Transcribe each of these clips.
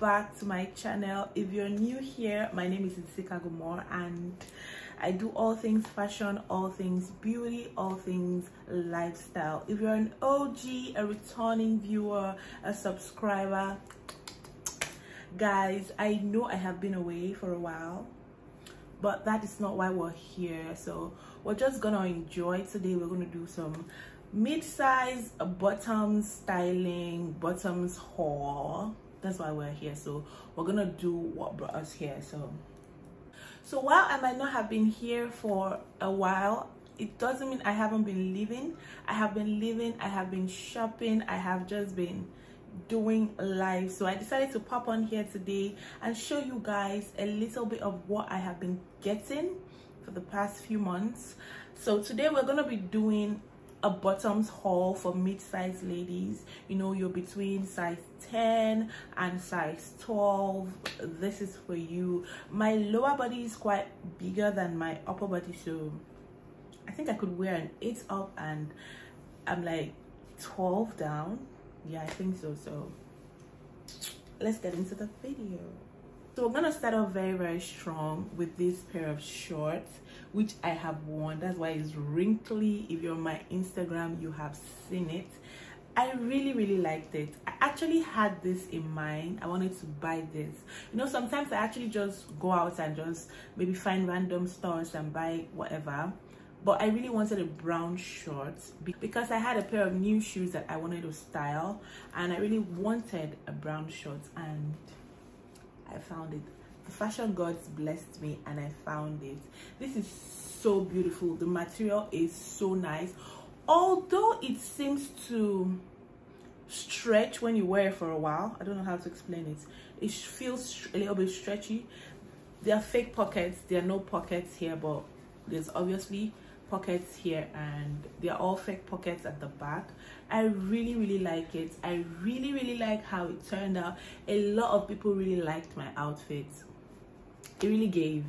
back to my channel. If you're new here my name is Nsikak Umoh and I do all things fashion all things beauty all things lifestyle. If you're an OG a returning viewer a subscriber guys I know I have been away for a while but that is not why we're here. So we're just gonna enjoy. Today we're gonna do some mid-size bottoms styling bottoms haul that's why we're here. So we're gonna do what brought us here so. So while i might not have been here for a while it doesn't mean i haven't been living. I have been living i have been shopping i have just been doing live so i decided to pop on here today and show you guys a little bit of what i have been getting for the past few months. So today we're going to be doing a bottoms haul for mid-sized ladies. You know you're between size 10 and size 12 this is for you. My lower body is quite bigger than my upper body so i think i could wear an 8 up and i'm like 12 down. Yeah i think so so let's get into the video so we're gonna start off very very strong with this pair of shorts which i have worn that's why it's wrinkly if you're on my instagram you have seen it I really really liked it. I actually had this in mind. I wanted to buy this. You know, sometimes I actually just go out and just maybe find random stores and buy whatever but I really wanted a brown short because I had a pair of new shoes that I wanted to style and I really wanted a brown short and I found it. The fashion gods blessed me and I found it. This is so beautiful. The material is so nice. Although it seems to stretch when you wear it for a while I don't know how to explain it. It feels a little bit stretchy. There are fake pockets. There are no pockets here but there's obviously pockets here and they're all fake pockets at the back i really really like it. I really really like how it turned out. A lot of people really liked my outfit. It really gave.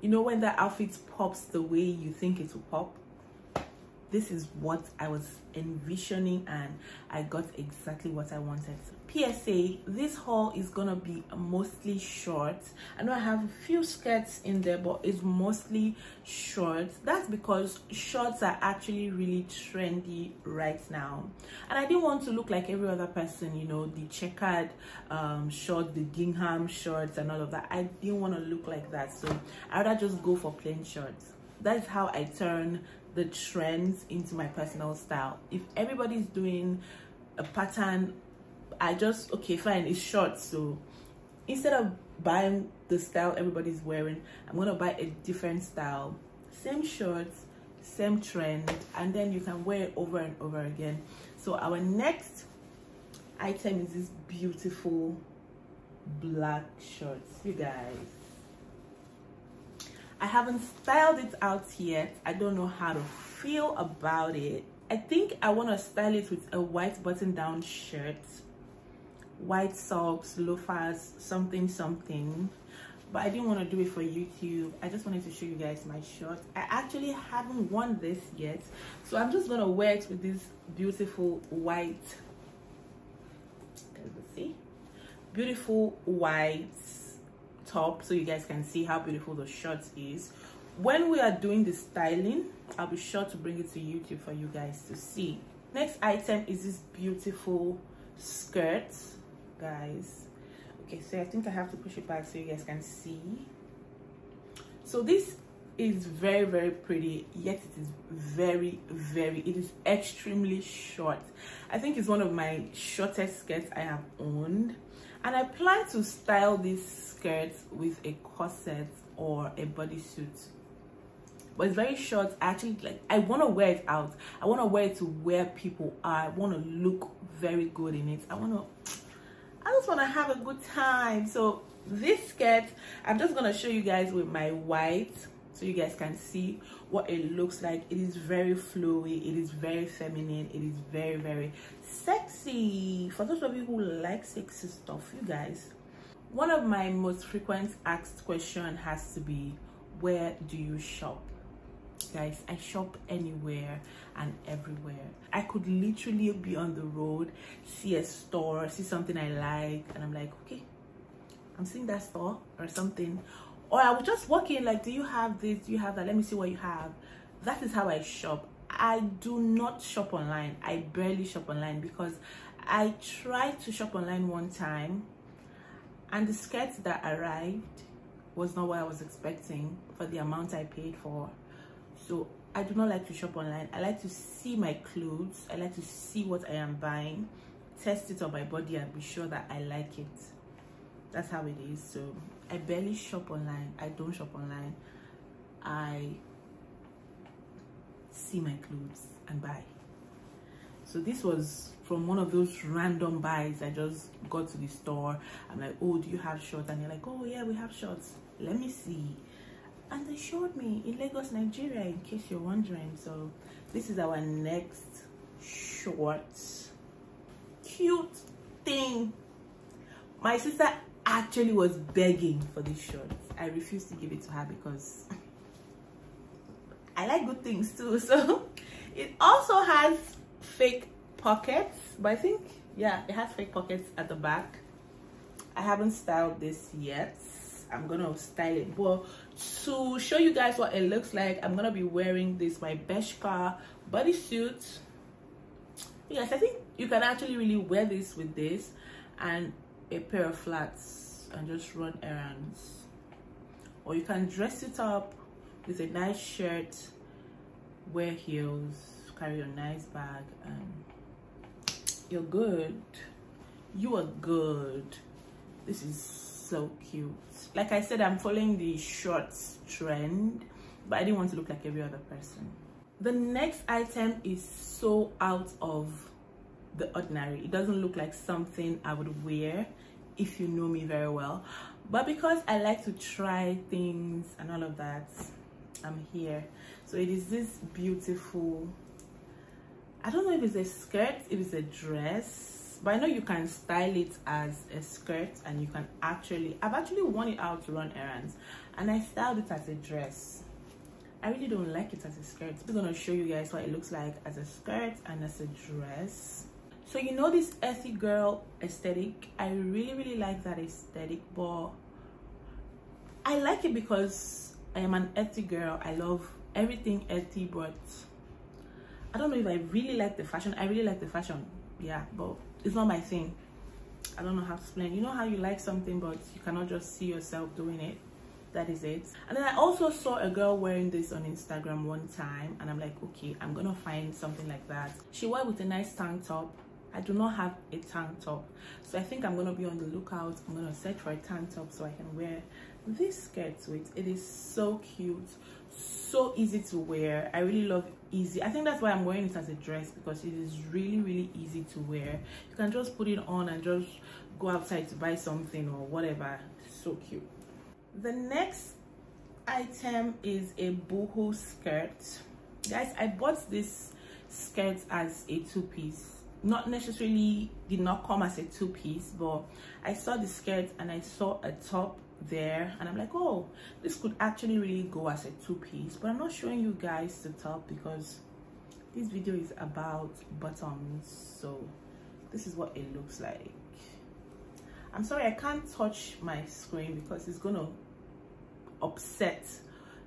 You know when that outfit pops the way you think it will pop this is what i was envisioning and i got exactly what i wanted. Psa this haul is gonna be mostly short i know i have a few skirts in there but it's mostly short that's because shorts are actually really trendy right now. And i didn't want to look like every other person you know the checkered um short the gingham shorts and all of that. I didn't want to look like that. So i rather just go for plain shorts. That's how i turn the trends into my personal style. If everybody's doing a pattern I just okay fine it's short so instead of buying the style everybody's wearing I'm gonna buy a different style. Same shorts same trend and then you can wear it over and over again. So our next item is this beautiful black shorts you guys I haven't styled it out yet. I don't know how to feel about it. I think I want to style it with a white button down shirt white socks loafers something something. But i didn't want to do it for youtube. I just wanted to show you guys my shorts. I actually haven't worn this yet. So i'm just gonna wear it with this beautiful white see? Beautiful white top so you guys can see how beautiful the shirt is. When we are doing the styling i'll be sure to bring it to youtube for you guys to see. Next item is this beautiful skirt guys. Okay so i think i have to push it back so you guys can see. So this is very very pretty yet it is very very it is extremely short. I think it's one of my shortest skirts i have owned and i plan to style this skirt with a corset or a bodysuit. But it's very short. Actually like i want to wear it out. I want to wear it to where people are. I want to look very good in it. I want to I just want to have a good time. So this skirt, I'm just going to show you guys with my white so you guys can see what it looks like. It is very flowy. It is very feminine. It is very, very sexy. For those of you who like sexy stuff, you guys, one of my most frequent asked question has to be, where do you shop? guys i shop anywhere and everywhere i could literally be on the road see a store see something i like and i'm like okay I'm seeing that store or something. Or I would just walk in like, do you have this? Do you have that? Let me see what you have. That is how I shop. I do not shop online. I barely shop online because I tried to shop online one time and the skirt that arrived was not what I was expecting for the amount I paid for. So I do not like to shop online. I like to see my clothes. I like to see what I am buying, test it on my body and be sure that I like it. That's how it is. So I barely shop online. I don't shop online. I see my clothes and buy. So this was from one of those random buys. I just got to the store. I'm like, oh, do you have shorts? And you're like, oh yeah, we have shorts. Let me see. And they showed me in Lagos, Nigeria, in case you're wondering. So this is our next short. Cute thing. My sister actually was begging for this shirt. I refused to give it to her because I like good things too. So it also has fake pockets, but I think, yeah, it has fake pockets at the back. I haven't styled this yet. I'm gonna style it. But to show you guys what it looks like, I'm gonna be wearing this my Bershka bodysuit. Yes, I think you can actually really wear this with this and a pair of flats and just run errands. Or you can dress it up with a nice shirt, wear heels, carry a nice bag, and you're good. You are good. This is so cute. Like I said, I'm following the shorts trend, but I didn't want to look like every other person. The next item is so out of the ordinary. It doesn't look like something I would wear if you know me very well. But because I like to try things and all of that, I'm here. So it is this beautiful, I don't know if it's a skirt, if it's a dress, but I know you can style it as a skirt and you can actually, I've actually worn it out to run errands and I styled it as a dress. I really don't like it as a skirt. I'm gonna show you guys what it looks like as a skirt and as a dress so you know this earthy girl aesthetic? I really really like that aesthetic but i like it because i am an earthy girl. I love everything earthy but i don't know if i really like the fashion. I really like the fashion yeah but it's not my thing. I don't know how to explain. You know how you like something but you cannot just see yourself doing it? That is it. And then i also saw a girl wearing this on instagram one time and i'm like okay i'm gonna find something like that. She wore with a nice tank top I do not have a tank top. So I think I'm gonna be on the lookout. I'm gonna search for a tank top so I can wear this skirt with. It is so cute so easy to wear. I really love easy. I think that's why I'm wearing it as a dress because it is really really easy to wear. You can just put it on and just go outside to buy something or whatever. So cute. The next item is a boohoo skirt. Guys I bought this skirt as a two-piece not necessarily did not come as a two-piece but i saw the skirt and i saw a top there and i'm like oh this could actually really go as a two-piece. But i'm not showing you guys the top because this video is about bottoms so this is what it looks like. I'm sorry i can't touch my screen because it's gonna upset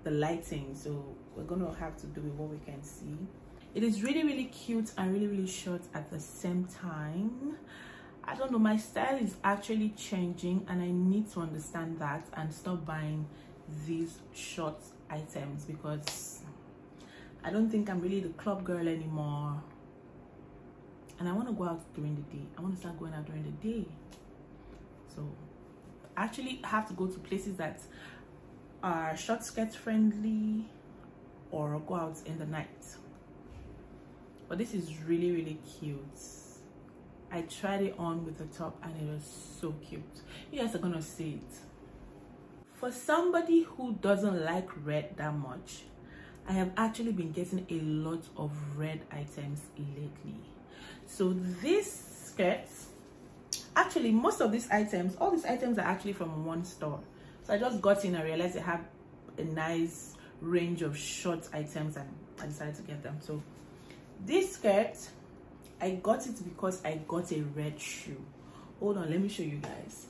the lighting so we're gonna have to do with what we can see it is really really cute and really really short at the same time. I don't know my style is actually changing and i need to understand that and stop buying these short items because i don't think i'm really the club girl anymore. And i want to go out during the day. I want to start going out during the day. So I actually have to go to places that are short skirt friendly or go out in the night but this is really really cute. I tried it on with the top and it was so cute. You guys are gonna see it. For somebody who doesn't like red that much i have actually been getting a lot of red items lately. So this skirt actually most of these items all these items are actually from one store. So i just got in and realized they have a nice range of short items and i decided to get them. So this skirt i got it because i got a red shoe. Hold on let me show you guys.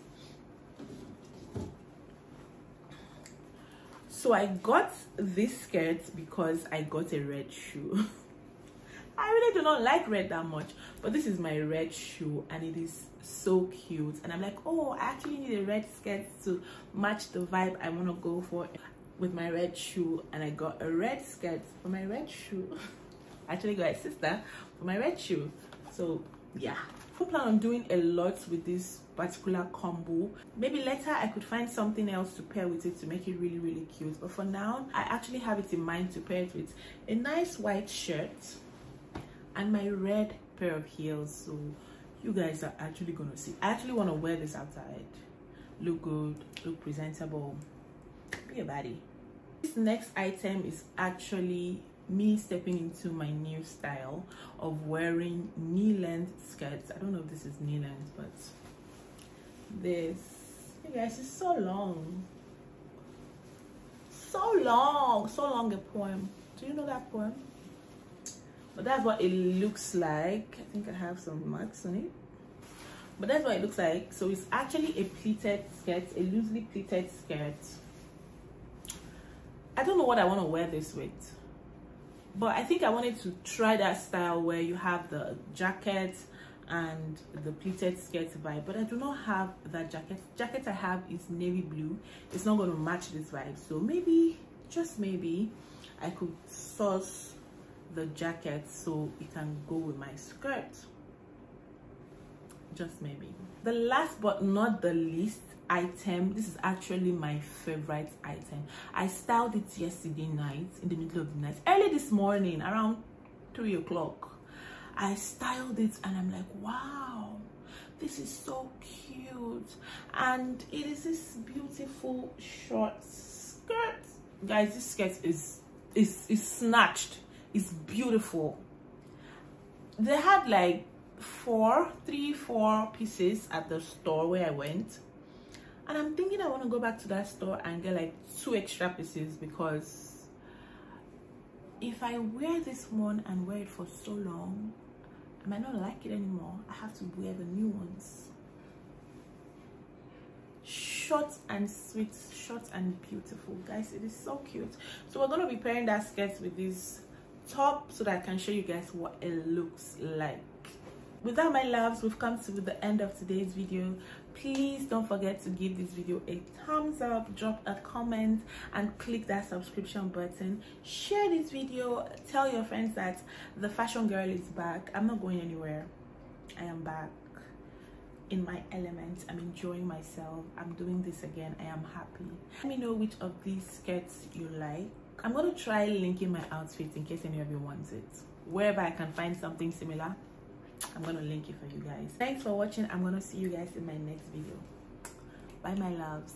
So i got this skirt because i got a red shoe. I really do not like red that much but this is my red shoe and it is so cute. And i'm like oh i actually need a red skirt to match the vibe i want to go for with my red shoe. And i got a red skirt for my red shoe actually got a sister for my red shoe. So yeah. I plan on doing a lot with this particular combo. Maybe later i could find something else to pair with it to make it really really cute. But for now i actually have it in mind to pair it with a nice white shirt and my red pair of heels. So you guys are actually gonna see. I actually want to wear this outside. Look good look presentable. Be a baddie. This next item is actually me stepping into my new style of wearing knee length skirts. I don't know if this is knee length but this you guys it's so long. So long so long a poem. Do you know that poem? But that's what it looks like. I think i have some marks on it. But that's what it looks like. So it's actually a pleated skirt a loosely pleated skirt. I don't know what i want to wear this with but i think i wanted to try that style where you have the jacket and the pleated skirt vibe but i do not have that jacket. Jacket i have is navy blue. It's not going to match this vibe. So maybe just maybe i could source the jacket so it can go with my skirt just maybe. The last but not the least item this is actually my favorite item. I styled it yesterday night in the middle of the night early this morning around three o'clock. I styled it and i'm like wow this is so cute. And it is this beautiful short skirt. Guys this skirt is is is snatched. It's beautiful. They had like four three four pieces at the store where i went. And i'm thinking i want to go back to that store and get like two extra pieces because if i wear this one and wear it for so long i might not like it anymore. I have to wear the new ones. Short and sweet short and beautiful. Guys it is so cute. So we're going to be pairing that skirt with this top so that i can show you guys what it looks like with that my loves we've come to the end of today's video. Please don't forget to give this video a thumbs up drop a comment and click that subscription button. Share this video. Tell your friends that the fashion girl is back. I'm not going anywhere. I am back in my element. I'm enjoying myself. I'm doing this again. I am happy. Let me know which of these skirts you like. I'm going to try linking my outfit in case any of you want it. Wherever i can find something similar i'm gonna link it for you guys. Thanks for watching. I'm gonna see you guys in my next video. Bye my loves